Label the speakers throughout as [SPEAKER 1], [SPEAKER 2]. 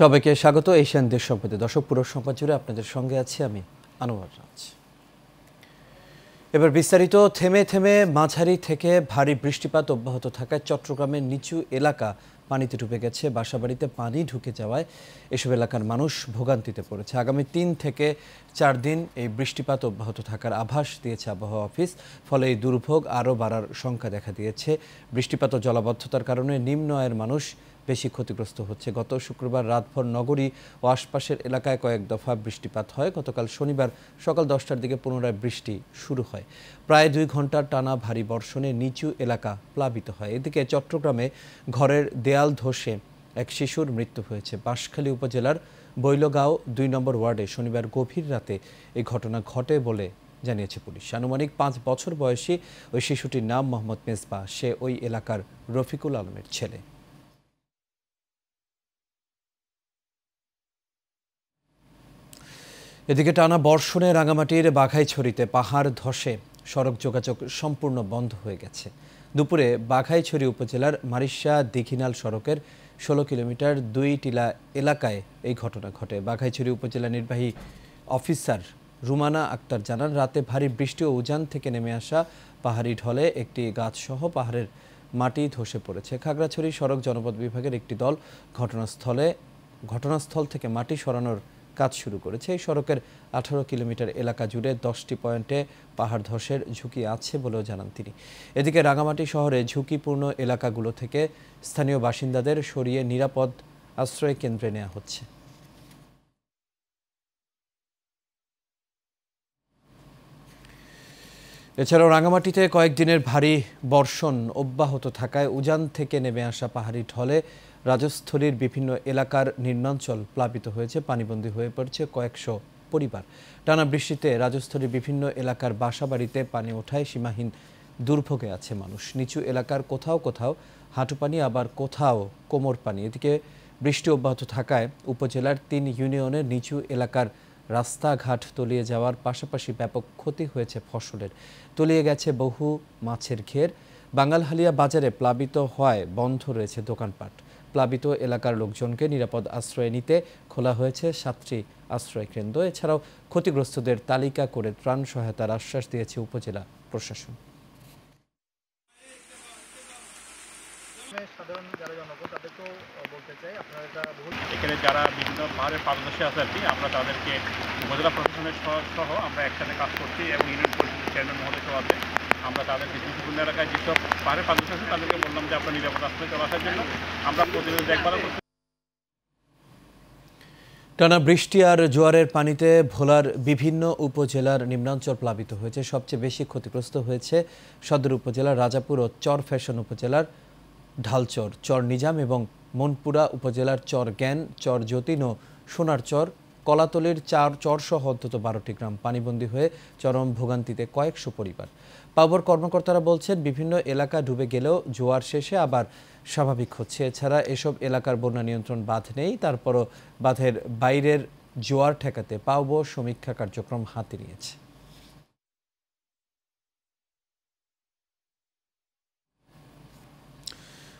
[SPEAKER 1] সবাইকে স্বাগত, এশিয়ান দেশ সম্পদে দর্শক, পুরো সংবাদ জুড়ে আপনাদের সঙ্গে আছি আমি, আনোয়ার রাজ। এবার বিস্তারিত, থেমে থেমে মাঝারি থেকে ভারী বৃষ্টিপাত অব্যাহত থাকায় চট্টগ্রামের নিচু এলাকা পানিতে ডুবে গেছে, বাসাবাড়িতে পানি ঢুকে যাওয়ায় এসব এলাকার মানুষ ভোগান্তিতে পড়েছে। আগামী তিন থেকে চার দিন এই বৃষ্টিপাত অব্যাহত থাকার আভাস দিয়েছে আবহাওয়া অফিস, ফলে এই দুর্ভোগ আরও বাড়ার সংখ্যা দেখা দিয়েছে। বৃষ্টিপাত ও জলাবদ্ধতার কারণে নিম্ন আয়ের মানুষ বেশি ক্ষতিগ্রস্ত হচ্ছে। গত শুক্রবার রাতভর নগরী ও আশপাশের এলাকায় কয়েক দফা বৃষ্টিপাত হয়। গতকাল শনিবার সকাল দশটার দিকে পুনরায় বৃষ্টি শুরু হয়। প্রায় দুই ঘণ্টার টানা ভারী বর্ষণে নিচু এলাকা প্লাবিত হয়। এদিকে চট্টগ্রামে ঘরের দেয়াল ধসে এক শিশুর মৃত্যু হয়েছে। বাঁশখালী উপজেলার বৈলগাঁও দুই নম্বর ওয়ার্ডে শনিবার গভীর রাতে এই ঘটনা ঘটে বলে জানিয়েছে পুলিশ। আনুমানিক পাঁচ বছর বয়সী ওই শিশুটির নাম মোহাম্মদ মেজবা। সে ওই এলাকার রফিকুল আলমের ছেলে। এদিকে টানা বর্ষণে রাঙামাটির বাঘাইছড়িতে পাহাড় ধসে। সড়ক যোগাযোগ সম্পূর্ণ বন্ধ হয়ে গেছে। দুপুরে বাঘাইছড়ি উপজেলার মারিশা দীঘিনাল সড়কের ষোলো কিলোমিটার দুই টিলা এলাকায় এই ঘটনা ঘটে। বাঘাইছড়ি উপজেলা নির্বাহী অফিসার রুমানা আক্তার জানান, রাতে ভারী বৃষ্টি ও উজান থেকে নেমে আসা পাহাড়ি ঢলে একটি গাছসহ পাহাড়ের মাটি ধসে পড়েছে। খাগড়াছড়ি সড়ক জনপদ বিভাগের একটি দল ঘটনাস্থলে, ঘটনাস্থল থেকে মাটি সরানোর কাজ শুরু করেছে। এই সড়কের আঠারো কিলোমিটার এলাকা জুড়ে দশটি পয়েন্টে পাহাড় ধসের ঝুঁকি আছে বলেও জানান তিনি। এদিকে রাঙামাটি শহরে ঝুঁকিপূর্ণ এলাকাগুলো থেকে স্থানীয় বাসিন্দাদের সরিয়ে নিরাপদ আশ্রয় কেন্দ্রে নেওয়া হচ্ছে। এছাড়াও রাঙামাটিতে কয়েকদিনের ভারী বর্ষণ অব্যাহত থাকায় উজান থেকে নেমে আসা পাহাড়ি ঢলে রাজস্থলীর বিভিন্ন এলাকার নির্মাঞ্চল প্লাবিত হয়েছে, পানিবন্দী হয়ে পড়ছে কয়েকশো পরিবার। টানা বৃষ্টিতে রাজস্থলীর বিভিন্ন এলাকার বাসাবাড়িতে পানি ওঠায় সীমাহীন দুর্ভোগে আছে মানুষ। নিচু এলাকার কোথাও কোথাও হাঁটু পানি, আবার কোথাও কোমর পানি। এদিকে বৃষ্টি অব্যাহত থাকায় উপজেলার তিন ইউনিয়নের নিচু এলাকার রাস্তাঘাট তলিয়ে যাওয়ার পাশাপাশি ব্যাপক ক্ষতি হয়েছে ফসলের। তলিয়ে গেছে বহু মাছের ঘের। বাঙালহালিয়া বাজারে প্লাবিত হওয়ায় বন্ধ রয়েছে দোকানপাট। প্লাবিত এলাকার লোকজনকে নিরাপদ আশ্রয় নিতে খোলা হয়েছে সাতটি আশ্রয় কেন্দ্র। এছাড়াও ক্ষতিগ্রস্তদের তালিকা করে ত্রাণ সহায়তার আশ্বাস দিয়েছে উপজেলা প্রশাসন।
[SPEAKER 2] এখানে যারা বিভিন্ন পাহাড়ের পাদদেশে আছে আর কি, আমরা তাদেরকে উপজেলা প্রশাসনের সহ- আমরা একসাথে কাজ করছি এবং পরিষদের চেয়ারম্যান মহোদয় আছে। আমরা তাদেরকে ঝুঁকিপূর্ণ এলাকায় যেসব পাহাড়ের পাদদেশে আছে, তাদেরকে বললাম যে আপনার নিরাপদ আশ্রয় চলে আসার জন্য আমরা প্রতিদিন দেখভালও করছি।
[SPEAKER 1] টানা বৃষ্টি আর জোয়ারের পানিতে ভোলার বিভিন্ন উপজেলার নিম্নাঞ্চল প্লাবিত হয়েছে। সবচেয়ে বেশি ক্ষতিগ্রস্ত হয়েছে সদর উপজেলার রাজাপুর ও চর ফ্যাশন উপজেলার ঢালচর, চর নিজাম এবং মনপুরা উপজেলার চর জ্ঞান, চর যতীন ও সোনার চর, কলাতলির চার চরসহ অন্তত বারোটি গ্রাম পানিবন্দী হয়ে চরম ভোগান্তিতে কয়েকশো পরিবার। পাবর কর্মকর্তারা বলছেন, বিভিন্ন এলাকা ডুবে গেলেও জোয়ার শেষে আবার স্বাভাবিক হচ্ছে। এছাড়া এসব এলাকার বন্যা নিয়ন্ত্রণ বাঁধ নেই, তারপরও বাঁধের বাইরের জোয়ার ঠেকাতে পাওব সমীক্ষা কার্যক্রম হাতে নিয়েছে।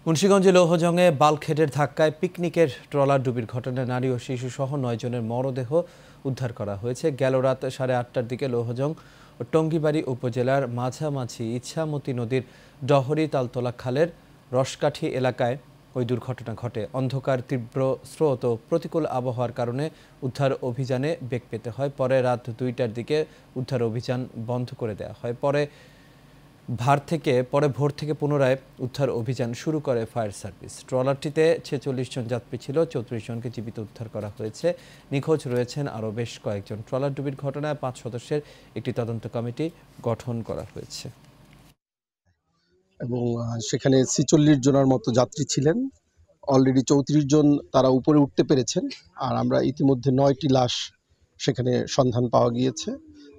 [SPEAKER 1] মুন্সিগঞ্জে লৌহজংয়ে বালখেটের ধাক্কায় পিকনিকের ট্রলার ডুবির ঘটনায় নারী ও শিশু সহ নয়জনের মরদেহ উদ্ধার করা হয়েছে। গেল রাত সাড়ে আটটার দিকে লৌহজং টঙ্গিবাড়ি উপজেলার মাঝামাঝি ইচ্ছামতি নদীর ডহরি তালতলা খালের রসকাঠি এলাকায় ওই দুর্ঘটনা ঘটে। অন্ধকার, তীব্র স্রোত ও প্রতিকূল আবহাওয়ার কারণে উদ্ধার অভিযানে বেগ পেতে হয়। পরে রাত দুইটার দিকে উদ্ধার অভিযান বন্ধ করে দেওয়া হয়। পরে ভার থেকে, পরে ভোর থেকে পুনরায় উদ্ধার অভিযান শুরু করে ফায়ার সার্ভিস। ট্রলারটিতে ছেচল্লিশ জন যাত্রী ছিল, চৌত্রিশ জনকে জীবিত উদ্ধার করা হয়েছে। নিখোঁজ রয়েছেন আরও বেশ কয়েকজন। ট্রলার ডুবির ঘটনায় পাঁচ সদস্যের একটি তদন্ত কমিটি গঠন করা হয়েছে।
[SPEAKER 3] এবং সেখানে ছেচল্লিশ জনের মতো যাত্রী ছিলেন। অলরেডি চৌত্রিশ জন তারা উপরে উঠতে পেরেছেন। আর আমরা ইতিমধ্যে নয়টি লাশ সেখানে সন্ধান পাওয়া গিয়েছে।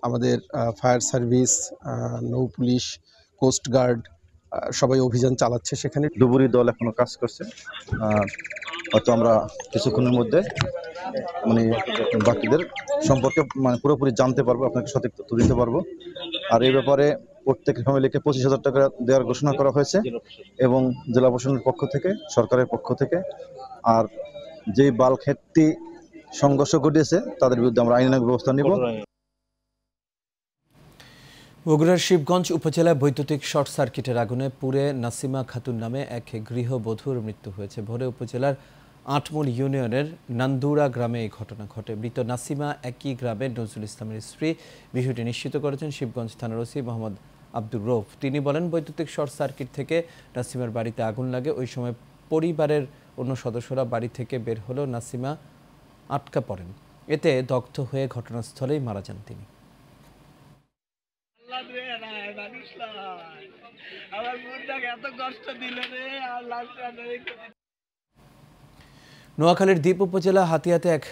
[SPEAKER 3] আমাদের ফায়ার সার্ভিস নৌ পুলিশ কোস্টগার্ড সবাই অভিযান চালাচ্ছে সেখানে।
[SPEAKER 4] ডুবুরি দল এখনও কাজ করছে। হয়তো আমরা কিছুক্ষণের মধ্যে মানে বাকিদের সম্পর্কে মানে পুরোপুরি জানতে পারব, আপনাকে সঠিক তথ্য দিতে পারব। আর এই ব্যাপারে প্রত্যেক ফ্যামিলিকে পঁচিশ হাজার টাকা দেওয়ার ঘোষণা করা হয়েছে এবং জেলা প্রশাসনের পক্ষ থেকে, সরকারের পক্ষ থেকে। আর যে বাল্কহেডটি সংঘর্ষ ঘটিয়েছে, তাদের বিরুদ্ধে আমরা আইনানুগ ব্যবস্থা নিব।
[SPEAKER 1] বগুড়ার শিবগঞ্জ উপজেলায় বৈদ্যুতিক শর্ট সার্কিটের আগুনে পুড়ে নাসিমা খাতুন নামে এক গৃহবধূর মৃত্যু হয়েছে। ভোরে উপজেলার আটমুল ইউনিয়নের নান্দুরা গ্রামে এই ঘটনা ঘটে। মৃত নাসিমা একই গ্রামের নজরুল ইসলামের স্ত্রী বিষয়টি নিশ্চিত করেছেন শিবগঞ্জ থানার ওসি মোহাম্মদ আব্দুর রৌফ। তিনি বলেন, বৈদ্যুতিক শর্ট সার্কিট থেকে নাসিমার বাড়িতে আগুন লাগে। ওই সময় পরিবারের অন্য সদস্যরা বাড়ি থেকে বের হলেও নাসিমা আটকা পড়েন। এতে দগ্ধ হয়ে ঘটনাস্থলেই মারা যান তিনি। নোয়াখালীর দ্বীপ উপজেলা হাতিয়াতে এক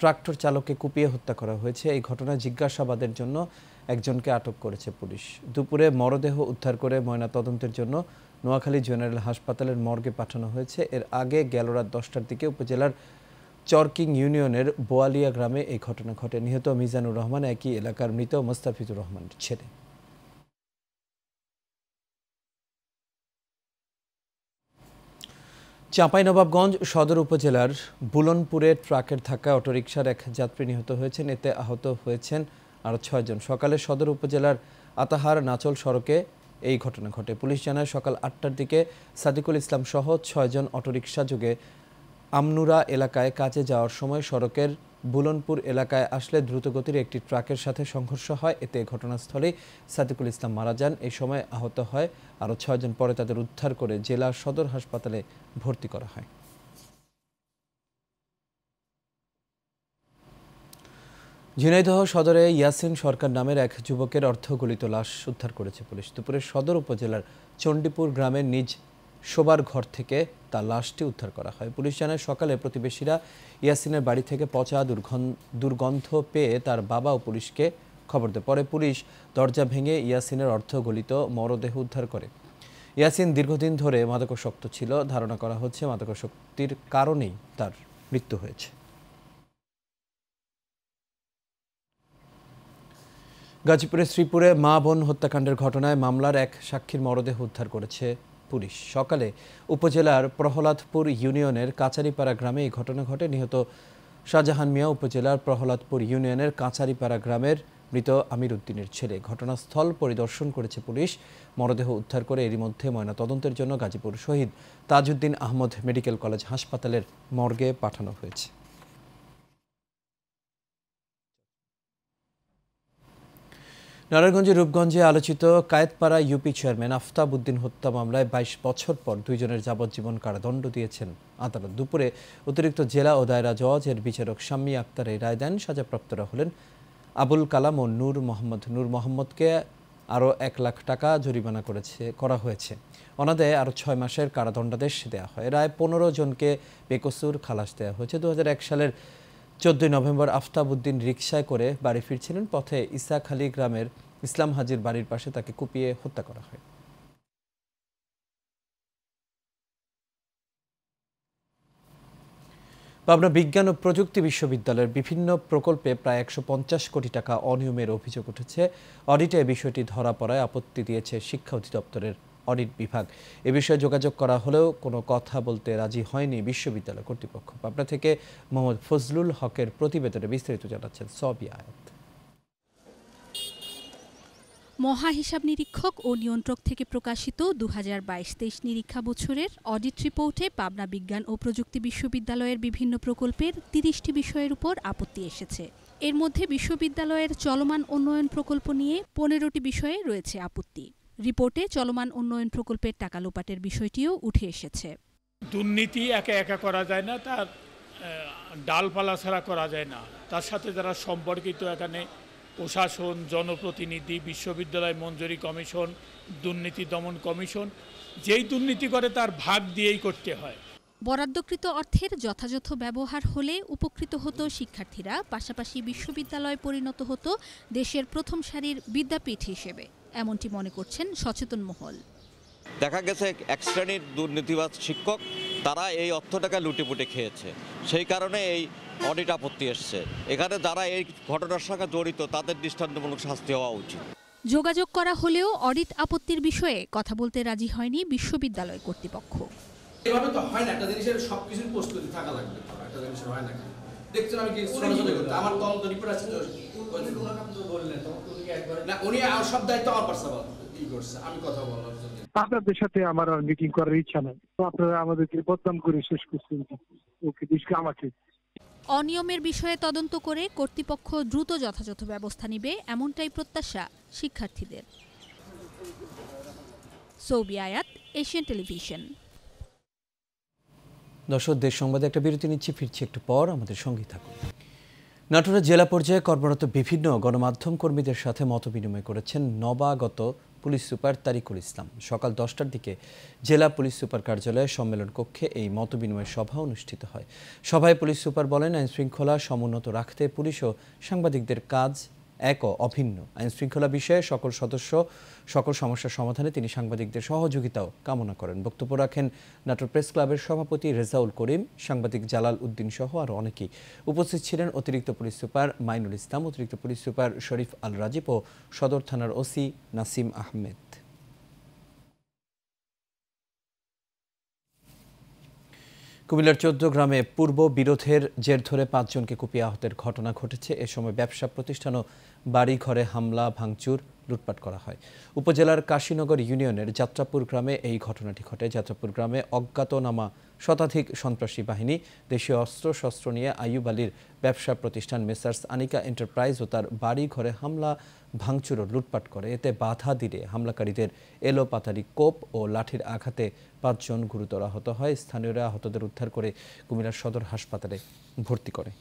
[SPEAKER 1] ট্রাক্টর চালককে কুপিয়ে হত্যা করা হয়েছে। এই ঘটনায় জিজ্ঞাসাবাদের জন্য একজনকে আটক করেছে পুলিশ। দুপুরে মরদেহ উদ্ধার করে ময়না তদন্তের জন্য নোয়াখালী জেনারেল হাসপাতালের মর্গে পাঠানো হয়েছে। এর আগে গেল রাত দশটার দিকে উপজেলার চরকিং ইউনিয়নের বোয়ালিয়া গ্রামে এই ঘটনা ঘটে। নিহত মিজানুর রহমান একই এলাকার মৃত মোস্তাফিজুর রহমানের ছেলে। চাঁপাইনবাবগঞ্জ সদর উপজেলার বুলনপুরে ট্রাকের ধাক্কায় অটোরিকশার এক যাত্রী নিহত হয়েছেন। এতে আহত হয়েছেন আরও ছয়জন। সকালে সদর উপজেলার আতাহার নাচল সড়কে এই ঘটনা ঘটে। পুলিশ জানায়, সকাল আটটার দিকে সাদিকুল ইসলাম সহ ছয়জন অটোরিকশা যুগে আমনুরা এলাকায় কাজে যাওয়ার সময় সড়কের বুলনপুর এলাকায় আসলে দ্রুতগতির একটি ট্রাকের সাথে সংঘর্ষ হয়। এতে ঘটনাস্থলে সাদিকুল ইসলাম মারা যান। এই সময় আহত হয় আরও ছয়জন পরে তাদের উদ্ধার করে জেলা সদর হাসপাতালে ভর্তি করা হয়। ঝিনাইদহ সদরে ইয়াসিন সরকার নামের এক যুবকের অর্ধগলিত লাশ উদ্ধার করেছে পুলিশ। দুপুরে সদর উপজেলার চণ্ডীপুর গ্রামের নিজ শোবার ঘর থেকে তার লাশটি উদ্ধার করা হয়। পুলিশ জানায়, সকালে প্রতিবেশীরা ইয়াসিনের বাড়ি থেকে পচা দুর্গন্ধ পেয়ে তার বাবা ও পুলিশকে খবর দেয়। পরে পুলিশ দরজা ভেঙে ইয়াসিনের অর্ধগলিত মরদেহ উদ্ধার করে। ইয়াসিন দীর্ঘদিন ধরে মাদকাসক্ত ছিল। ধারণা করা হচ্ছে মাদকাসক্তির কারণেই তার মৃত্যু হয়েছে। গাজীপুরের শ্রীপুরে মা বোন হত্যাকাণ্ডের ঘটনায় মামলার এক সাক্ষীর মরদেহ উদ্ধার করেছে পুলিশ। সকালে উপজেলার প্রহ্লাদপুর ইউনিয়নের কাচারিপাড়া গ্রামে এই ঘটনা ঘটে। নিহত শাহজাহান মিয়া উপজেলার প্রহ্লাদপুর ইউনিয়নের কাচারিপাড়া গ্রামের মৃত আমির উদ্দিনের ছেলে। ঘটনাস্থল পরিদর্শন করেছে পুলিশ। মরদেহ উদ্ধার করে এরই মধ্যে ময়নাতদন্তের জন্য গাজীপুর শহীদ তাজউদ্দিন আহমদ মেডিকেল কলেজ হাসপাতালের মর্গে পাঠানো হয়েছে। নারায়ণগঞ্জের রূপগঞ্জে আলোচিত কায়েতপাড়া ইউপি চেয়ারম্যান আফতাব উদ্দিন হত্যা মামলায় বাইশ বছর পর দুইজনের যাবজ্জীবন কারাদণ্ড দিয়েছেন। আদালত দুপুরে অতিরিক্ত জেলা ও দায়রা জজ এর বিচারক শাম্মী আক্তার এই রায় দেন। সাজাপ্রাপ্তরা হলেন আবুল কালাম ও নূর মোহাম্মদ। নূর মোহাম্মদকে আরও এক লাখ টাকা জরিমানা করেছে, করা হয়েছে। অনাদায়ে আরও ছয় মাসের কারাদণ্ডাদেশ দেওয়া হয়। রায় পনেরো জনকে বেকসুর খালাস দেওয়া হয়েছে। দু হাজার এক সালের চোদ্দই নভেম্বর আফতাব উদ্দিন রিকশায় করে বাড়ি ফিরছিলেন পথে ইসাখালী গ্রামের ইসলাম হাজির বাড়ির পাশে তাকে কুপিয়ে হত্যা করা হয়। পাবনা বিজ্ঞান ও প্রযুক্তি বিশ্ববিদ্যালয়ের বিভিন্ন প্রকল্পে প্রায় একশো পঞ্চাশ কোটি টাকা অনিয়মের অভিযোগ উঠেছে। অডিটে বিষয়টি ধরা পড়ায় আপত্তি দিয়েছে শিক্ষা অধিদপ্তরের অডিট বিভাগ। এ বিষয়ে যোগাযোগ করা হলেও কোনো কথা বলতে রাজি হয়নি বিশ্ববিদ্যালয় কর্তৃপক্ষ। পাবনা থেকে মোহাম্মদ ফজলুল হকের প্রতিবেদনে বিস্তারিত জানাচ্ছেন সবই আয়াত।
[SPEAKER 5] মহা হিসাব নিরীক্ষক ও নিয়ন্ত্রক থেকে প্রকাশিত দু হাজার বাইশ তেইশ নিরীক্ষা বছরের অডিট রিপোর্টে পাবনা বিজ্ঞান ও প্রযুক্তি বিশ্ববিদ্যালয়ের বিভিন্ন প্রকল্পের তিরিশটি বিষয়ের উপর আপত্তি এসেছে। এর মধ্যে বিশ্ববিদ্যালয়ের চলমান উন্নয়ন প্রকল্প নিয়ে পনেরোটি বিষয়ে রয়েছে আপত্তি। রিপোর্টে চলমান উন্নয়ন প্রকল্পের টাকা লোপাটের বিষয়টিও উঠে এসেছে।
[SPEAKER 6] দুর্নীতি একা একা করা যায় না, তার ডালপালা ছাড়া করা যায় না। তার সাথে যারা সম্পর্কিত এখানে প্রশাসন জনপ্রতিনিধি বিশ্ববিদ্যালয় মঞ্জুরি কমিশন দুর্নীতি দমন কমিশন যেই দুর্নীতি করে তার ভাগ দিয়েই করতে হয়।
[SPEAKER 5] বরাদ্দকৃত অর্থের যথাযথ ব্যবহার হলে উপকৃত হতো শিক্ষার্থীরা পাশাপাশি বিশ্ববিদ্যালয় পরিণত হতো দেশের প্রথম সারির বিদ্যাপীঠ হিসেবে এমনটি মনে করছেন সচেতন মহল।
[SPEAKER 7] দেখা গেছে এক শ্রেণির দুর্নীতিবাজ শিক্ষক তারা এই অর্থটাকে লুটেপুটে খেয়েছে। সেই কারণে এই অডিট আপত্তি এসছে। এখানে যারা এই ঘটনার সঙ্গে জড়িত তাদের দৃষ্টান্তমূলক শাস্তি হওয়া উচিত।
[SPEAKER 5] যোগাযোগ করা হলেও অডিট আপত্তির বিষয়ে কথা বলতে রাজি হয়নি বিশ্ববিদ্যালয় কর্তৃপক্ষ।
[SPEAKER 8] এভাবে তো হয় না একটা জিনিসের সব কিছুর প্রস্তুতি থাকা লাগবে। একটা জিনিসের হয় নাকি দেখছেন আমি কি ছোটাছুটি করতে আমার তদন্ত রিপোর্ট আছে তো। না উনি সব দায়িত্ব আমার পার্সোনাল ই করছে আমি কথা বলার জন্য
[SPEAKER 9] আপনাদের সাথে আমার আর মিটিং করার ইচ্ছা নাই। তো আপনারা আমাদেরকে বদনাম করে শেষ করছেন। ওকে বিশেষ আমাকে।
[SPEAKER 5] অনিয়মের বিষয়ে তদন্ত করে কর্তৃপক্ষ দ্রুত যথাযথ ব্যবস্থা নিবে এমনটাই প্রত্যাশা শিক্ষার্থীদের। সৌবি আয়াত এশিয়ান টেলিভিশন।
[SPEAKER 1] দর্শক দেশ সংবাদে একটা বিরতি নিচ্ছি ফিরছি একটু পর আমাদের সঙ্গী থাকুন। নাটোরের জেলা পর্যায়ে কর্মরত বিভিন্ন গণমাধ্যম কর্মীদের সাথে মতবিনিময় করেছেন নবাগত পুলিশ সুপার তারিকুল ইসলাম। সকাল দশটার দিকে জেলা পুলিশ সুপার কার্যালয়ে সম্মেলন কক্ষে এই মতবিনিময় সভা অনুষ্ঠিত হয়। সভায় পুলিশ সুপার বলেন আইন শৃঙ্খলা সমুন্নত রাখতে পুলিশ ও সাংবাদিকদের কাজ এক ও অভিন্ন। আইন শৃঙ্খলা বিষয়ে সকল সদস্য সকল সমস্যার সমাধানে তিনি সাংবাদিকদের সহযোগিতাও কামনা করেন। বক্তব্য রাখেন নাটোর প্রেস ক্লাবের সভাপতি রেজাউল করিম, সাংবাদিক জালাল উদ্দিন সহ আরও অনেকেই। উপস্থিত ছিলেন অতিরিক্ত পুলিশ সুপার মাইনুল ইসলাম, অতিরিক্ত পুলিশ সুপার শরীফ আল রাজীব ও সদর থানার ওসি নাসিম আহমেদ। কুমিল্লার চোদ্দ গ্রামে পূর্ব বিরোধের জের ধরে পাঁচজনকে কুপিয়ে আহতের ঘটনা ঘটেছে। এ সময় ব্যবসা প্রতিষ্ঠান ও বাড়ি ঘরে হামলা, ভাঙচুর, লুটপাট করা হয়। উপজেলার কাশীনগর ইউনিয়নের যাত্রাপুর গ্রামে এই ঘটনাটি ঘটে। যাত্রাপুর গ্রামে অজ্ঞাতনামা শতাধিক সন্ত্রাসী বাহিনী, দেশীয় অস্ত্র শস্ত্র নিয়ে আইয়ুব আলীর ব্যবসা প্রতিষ্ঠান মেসার্স আনিকা এন্টারপ্রাইজ ও তার বাড়ি ঘরে হামলা ভাঙচুর ও লুটপাট করে। এতে বাধা দিলে হামলাকারীদের এলো পাতারি কোপ ও লাঠির আঘাতে পাঁচজন গুরুতর আহত হয়। স্থানীয়রা আহতদের উদ্ধার করে কুমিল্লার সদর হাসপাতালে ভর্তি করে।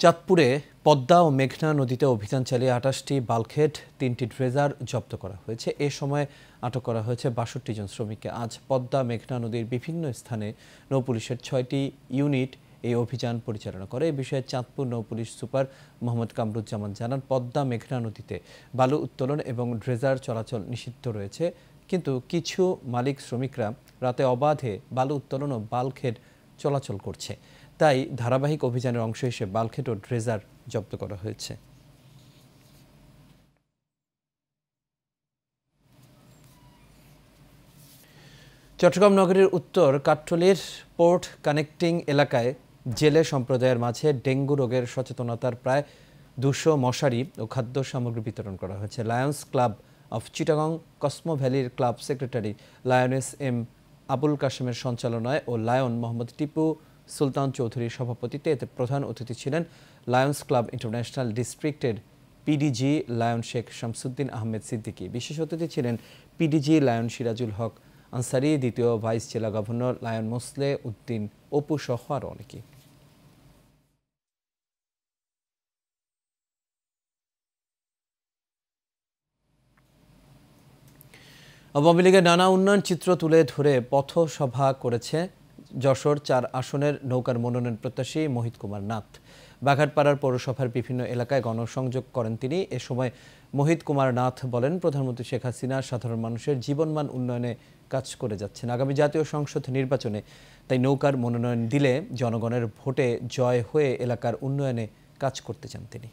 [SPEAKER 1] চাঁদপুরে পদ্মা ও মেঘনা নদীতে অভিযান চালিয়ে আটাশটি বালখেট, তিনটি ড্রেজার জব্দ করা হয়েছে। এ সময় আটক করা হয়েছে বাষট্টি জন শ্রমিককে। আজ পদ্মা, মেঘনা নদীর বিভিন্ন স্থানে নৌপুলিশের ছয়টি ইউনিট এই অভিযান পরিচালনা করে। এ বিষয়ে চাঁদপুর নৌপুলিশ সুপার মোহাম্মদ কামরুজ্জামান জানান, পদ্মা মেঘনা নদীতে বালু উত্তোলন এবং ড্রেজার চলাচল নিষিদ্ধ রয়েছে। কিন্তু কিছু মালিক শ্রমিকরা রাতে অবাধে বালু উত্তোলন ও বালখেট চলাচল করছে। তাই ধারাবাহিক অভিযানের অংশ হিসেবে বালখেট ও ড্রেজার জব্দ করা হয়েছে। চট্টগ্রাম নগরীর উত্তর কাঠটলির পোর্ট কানেক্টিং এলাকায় জেলে সম্প্রদায়ের মাঝে ডেঙ্গু রোগের সচেতনতার প্রায় দুশো মশারি ও খাদ্য সামগ্রী বিতরণ করা হয়েছে। Lions Club of Chittagong, cosmo ভ্যালির club secretary lioness M Abul কাশেমের সঞ্চালনায় ও লায়ন মোহাম্মদ টিপু সুলতান চৌধুরীর সভাপতিত্বে এতে প্রধান অতিথি ছিলেন লায়ন্স ক্লাব ইন্টারন্যাশনাল ডিস্ট্রিক্টের পিডিজি লায়ন শেখ শামসুদ্দিন আহমেদ সিদ্দিকি। বিশেষ অতিথি ছিলেন পিডিজি লায়ন সিরাজুল হক আনসারি, দ্বিতীয় ভাইস জেলা governor lion Moseley Uddin Apu সহ আরও অনেকে আওয়ামী লীগের নানা উন্নয়ন চিত্র তুলে ধরে পথসভা করেছে যশোর চার আসনের নৌকার মনোনয়ন প্রত্যাশী মোহিত কুমার নাথ। বাঘাটপাড়ার পৌরসভার বিভিন্ন এলাকায় গণসংযোগ করেন তিনি। এ সময় মোহিত কুমার নাথ বলেন, প্রধানমন্ত্রী শেখ হাসিনা সাধারণ মানুষের জীবনমান উন্নয়নে কাজ করে যাচ্ছেন। আগামী জাতীয় সংসদ নির্বাচনে তাই নৌকার মনোনয়ন দিলে জনগণের ভোটে জয় হয়ে এলাকার উন্নয়নে কাজ করতে চান তিনি।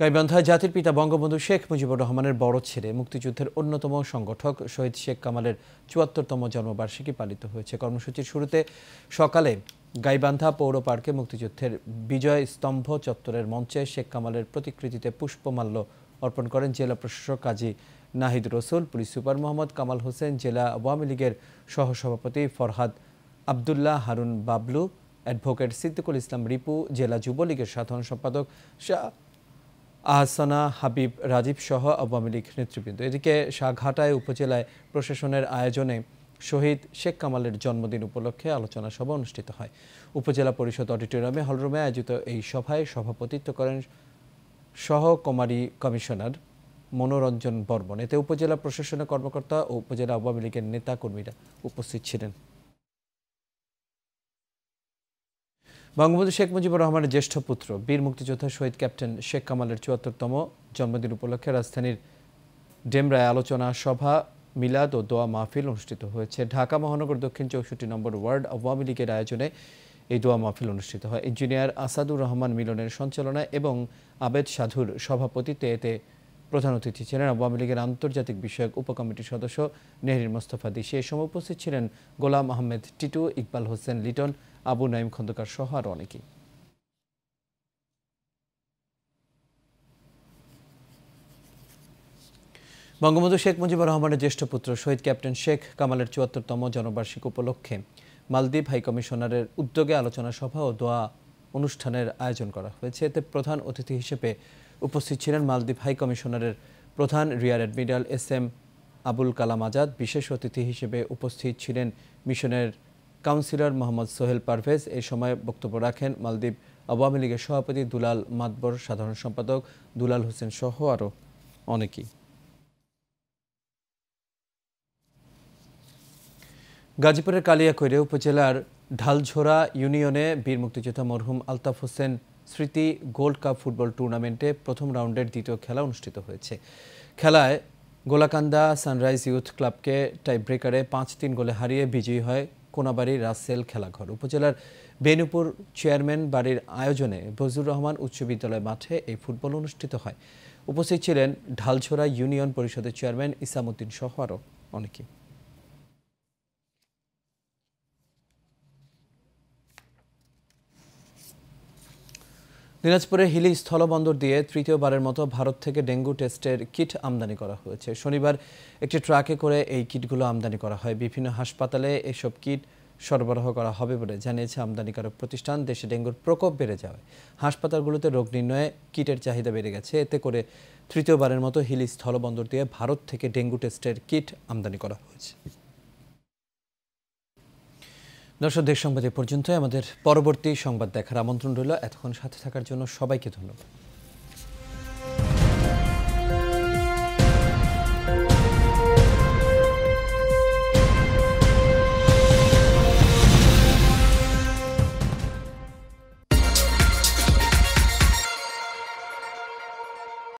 [SPEAKER 1] গাইবান্ধায় জাতির পিতা বঙ্গবন্ধু শেখ মুজিবুর রহমানের বড় ছেলে, মুক্তিযুদ্ধের অন্যতম সংগঠক শহীদ শেখ কামালের চুয়াত্তরতম জন্মবার্ষিকী পালিত হয়েছে। কর্মসূচির শুরুতে সকালে গাইবান্ধা পৌর পার্কে মুক্তিযুদ্ধের বিজয় স্তম্ভ চত্বরের মঞ্চে শেখ কামালের প্রতিকৃতিতে পুষ্পমাল্য অর্পণ করেন জেলা প্রশাসক কাজী নাহিদ রসুল, পুলিশ সুপার মোহাম্মদ কামাল হোসেন, জেলা আওয়ামী লীগের সহসভাপতি ফরহাদ আবদুল্লাহ হারুন বাবলু, অ্যাডভোকেট সিদ্দিকুল ইসলাম রিপু, জেলা যুবলীগের সাধারণ সম্পাদক শাহ আহসানা হাবিব রাজীব সহ আওয়ামী লীগ নেতৃবৃন্দ। এদিকে সাঘাটায় উপজেলায় প্রশাসনের আয়োজনে শহীদ শেখ কামালের জন্মদিন উপলক্ষে আলোচনা সভা অনুষ্ঠিত হয়। উপজেলা পরিষদ অডিটোরিয়ামে, হলরুমে আয়োজিত এই সভায় সভাপতিত্ব করেন সহকুমারী কমিশনার মনোরঞ্জন বর্মন। এতে উপজেলা প্রশাসনের কর্মকর্তা ও উপজেলা আওয়ামী লীগের নেতা কর্মীরা উপস্থিত ছিলেন। বঙ্গবন্ধু শেখ মুজিবুর রহমানের জ্যেষ্ঠ পুত্র, বীর মুক্তিযোদ্ধা শহীদ ক্যাপ্টেন শেখ কামালের চুয়াত্তরতম জন্মদিন উপলক্ষে রাজধানীর ডেমরায় আলোচনা সভা, মিলাদ ও দোয়া মাহফিল অনুষ্ঠিত হয়েছে। ঢাকা মহানগর দক্ষিণ চৌষট্টি নম্বর ওয়ার্ড আওয়ামী লীগের আয়োজনে এই দোয়া মাহফিল অনুষ্ঠিত হয়। ইঞ্জিনিয়ার আসাদুর রহমান মিলনের সঞ্চালনায় এবং আবেদ সাধুর সভাপতিত্বে এতে প্রধান অতিথি ছিলেন। আওয়ামী লীগের আন্তর্জাতিক বিষয়ক উপকমিটির সদস্য নেহরিন মোস্তফা দিশি। এ সময় উপস্থিত ছিলেন গোলাম আহমেদ টিটু, ইকবাল হোসেন লিটন আবু নাইম খন্দকার সহ আরও অনেকেই। বঙ্গবন্ধু শেখ মুজিবুর রহমানের জ্যেষ্ঠ পুত্র শহীদ ক্যাপ্টেন শেখ কামালের চুয়াত্তরতম জনবার্ষিক উপলক্ষে মালদ্বীপ হাইকমিশনারের উদ্যোগে আলোচনা সভা ও দোয়া অনুষ্ঠানের আয়োজন করা হয়েছে। এতে প্রধান অতিথি হিসেবে উপস্থিত ছিলেন মালদ্বীপ হাইকমিশনারের প্রধান rear admiral S M Abul Kalam Azad. বিশেষ অতিথি হিসেবে উপস্থিত ছিলেন মিশনের কাউন্সিলর মোহাম্মদ সোহেল পারভেজ এই সময় বক্তব্য রাখেন মালদ্বীপ আওয়ামী লীগের সভাপতি দুলাল মাতবর, সাধারণ সম্পাদক দুলাল হোসেন সহ আরও অনেকেই। গাজীপুরের কালিয়াকৈরে উপজেলার ঢালঝোড়া ইউনিয়নে বীর মুক্তিযোদ্ধা মরহুম আলতাফ হোসেন স্মৃতি গোল্ড কাপ ফুটবল টুর্নামেন্টে প্রথম রাউন্ডের দ্বিতীয় খেলা অনুষ্ঠিত হয়েছে। খেলায় গোলাকান্দা সানরাইজ ইউথ ক্লাবকে টাই ব্রেকারে পাঁচ তিন গোলে হারিয়ে বিজয়ী হয় কোনাবাড়ি রাসেল খেলাঘর। উপজেলার বেনুপুর চেয়ারম্যান বাড়ির আয়োজনে বজুর রহমান উচ্চ বিদ্যালয় মাঠে এই ফুটবল অনুষ্ঠিত হয়। উপস্থিত ছিলেন ঢালছোড়া ইউনিয়ন পরিষদের চেয়ারম্যান ইসামুদ্দিন সহ আরও অনেকে। দিনাজপুরে হিলি স্থলবন্দর দিয়ে তৃতীয়বারের মতো ভারত থেকে ডেঙ্গু টেস্টের কিট আমদানি করা হয়েছে। শনিবার একটি ট্রাকে করে এই কিটগুলো আমদানি করা হয়। বিভিন্ন হাসপাতালে এসব কিট সরবরাহ করা হবে বলে জানিয়েছে আমদানিকারক প্রতিষ্ঠান। দেশে ডেঙ্গুর প্রকোপ বেড়ে যাওয়ায় হাসপাতালগুলোতে রোগ নির্ণয়ে কিটের চাহিদা বেড়ে গেছে। এতে করে তৃতীয়বারের মতো হিলি স্থলবন্দর দিয়ে ভারত থেকে ডেঙ্গু টেস্টের কিট আমদানি করা হয়েছে। দর্শক, দেশ সংবাদ এ পর্যন্তই। আমাদের পরবর্তী সংবাদ দেখার আমন্ত্রণ রইল। এতক্ষণ সাথে থাকার জন্য সবাইকে ধন্যবাদ।